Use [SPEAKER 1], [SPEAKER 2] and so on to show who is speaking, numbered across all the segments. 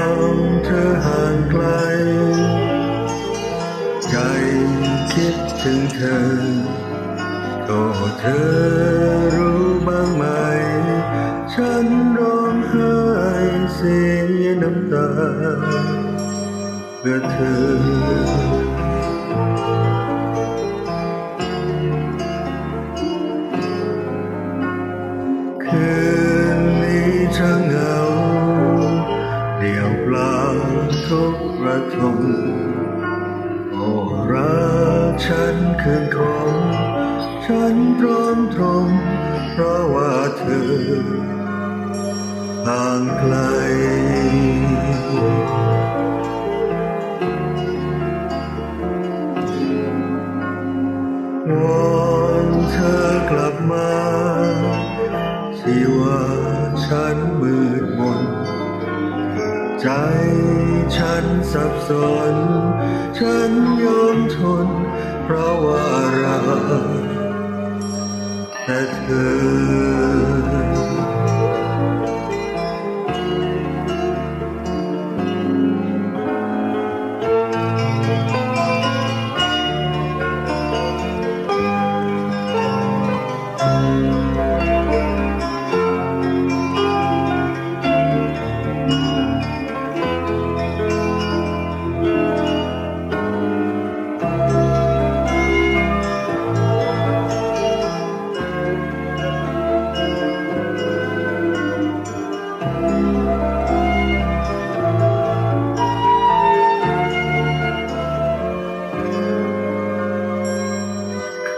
[SPEAKER 1] ยามเธอห่างไกล ใจคิดถึงเธอก็เธอรู้บ้างไหม ฉันร้องไห้เสียน้ำตาเพื่อเธอคืน ทุกระทมโอ้รักฉันคืนคงฉันตรอมตรมเพราะว่าเธอห่างไกลวอนเธอกลับมาชีว่าฉัน ใจฉันสับสน ฉันยอมทน เพราะว่ารักแต่เธอ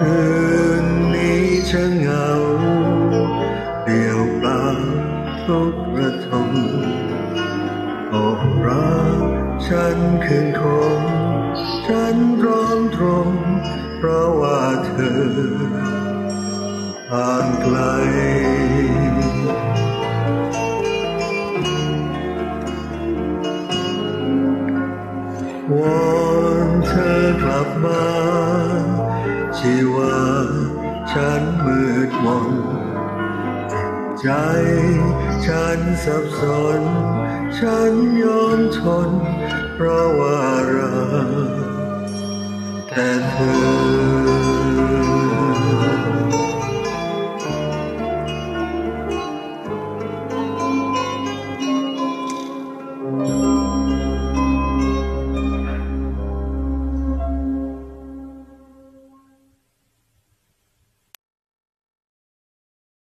[SPEAKER 1] คืนนี้ช่างเหงา เดี่ยวเปล่าทุกระทมอ้รักฉันคืนคง ฉันร้องตรง เพราะว่าเธอห่างไกลวอนเธอกลับมา ใจ ฉันสับสน ฉันยอมทน เพราะว่ารักแต่เธอ